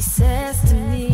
he says to me